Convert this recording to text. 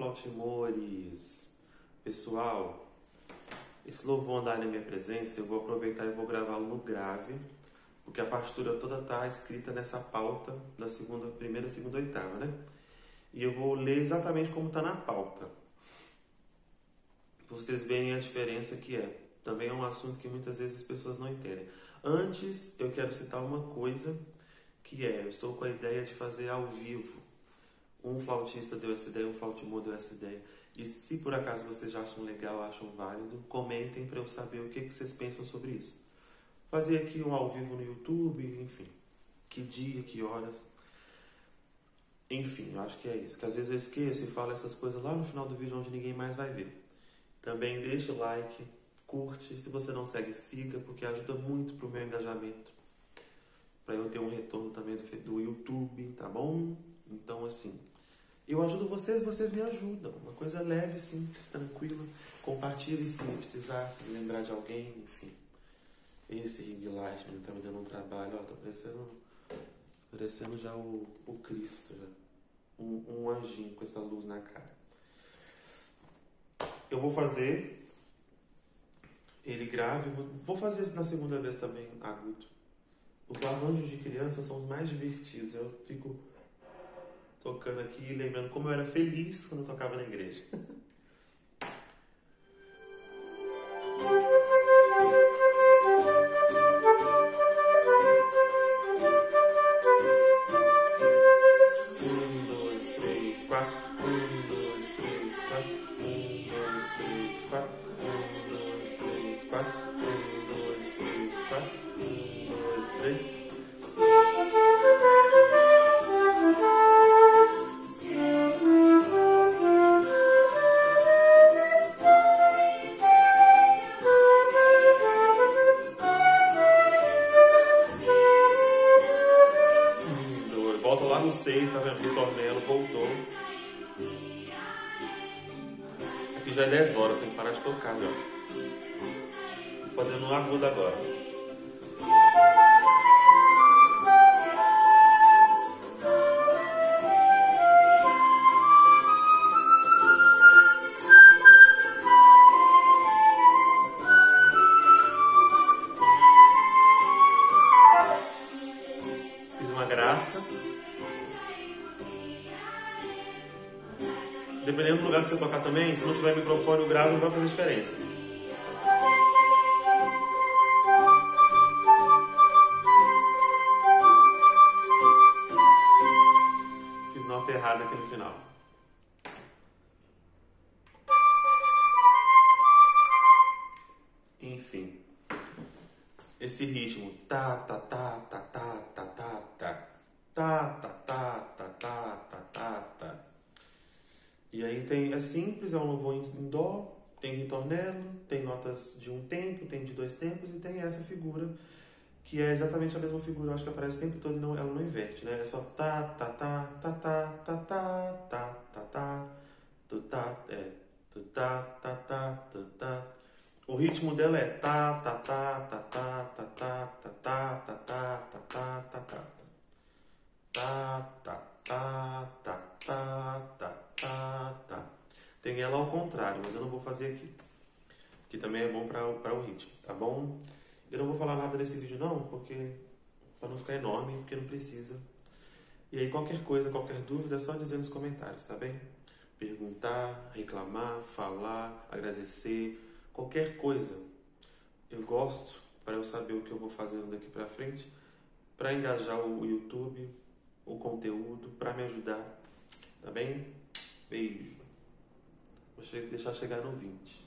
flautimores! Pessoal, esse louvor andar na minha presença, eu vou aproveitar e vou gravá-lo no grave, porque a partitura toda está escrita nessa pauta da segunda, primeira, segunda, oitava, né? E eu vou ler exatamente como está na pauta, vocês verem a diferença que é. Também é um assunto que muitas vezes as pessoas não entendem. Antes, eu quero citar uma coisa que é, eu estou com a ideia de fazer ao vivo. Um flautista deu essa ideia, um flautimor deu essa ideia. E se por acaso vocês acham legal, acham válido, comentem para eu saber o que, que vocês pensam sobre isso. Fazer aqui um ao vivo no YouTube, enfim. Que dia, que horas. Enfim, eu acho que é isso. Que às vezes eu esqueço e falo essas coisas lá no final do vídeo onde ninguém mais vai ver. Também deixe o like, curte. Se você não segue, siga, porque ajuda muito pro meu engajamento. Para eu ter um retorno também do, do YouTube, tá bom? Então, assim, eu ajudo vocês, vocês me ajudam. Uma coisa leve, simples, tranquila. Compartilhe se precisar, se lembrar de alguém, enfim. Esse ring light me tá me dando um trabalho, ó, tá parecendo, parecendo já o, o Cristo, já. Um, um anjinho com essa luz na cara. Eu vou fazer ele grave. Vou fazer na segunda vez também agudo. Os arranjos de criança são os mais divertidos. Eu fico tocando aqui lembrando como eu era feliz quando eu tocava na igreja. Aqui já é 10 horas, tem que parar de tocar já. Fazendo um agudo agora. Dependendo do lugar que você tocar também, se não tiver microfone, o grave não vai fazer diferença. Fiz nota errada aqui no final. Enfim. Esse ritmo. Tá, tá, tá, tá, tá, tá, tá, tá. Tá, tá, tá, tá, tá, tá, tá, tá. E aí tem, é simples, é um louvor em dó, tem ritornelo, tem notas de um tempo, tem de dois tempos e tem essa figura que é exatamente a mesma figura, eu acho que aparece o tempo todo e não, ela não inverte, né? É só tá, tá, tá, tá, tá, tá, tá, tá, tá, tá, tu tá, é, tu tá, tá, tá, tu tá. O ritmo dela é tá, tá, tá, tá, tá, tá, tá, tá, tá, tá, tá, tá, tá, tá, tá. Tá, tá, tá, tá, tá, tá, tá, tá. Tem ela ao contrário, mas eu não vou fazer aqui. Que também é bom para o ritmo, tá bom? Eu não vou falar nada nesse vídeo não, porque para não ficar enorme, porque não precisa. E aí qualquer coisa, qualquer dúvida, é só dizer nos comentários, tá bem? Perguntar, reclamar, falar, agradecer, qualquer coisa. Eu gosto para eu saber o que eu vou fazendo daqui para frente, para engajar o YouTube, o conteúdo, para me ajudar, tá bem? Beijo. Vou deixar chegar no 20.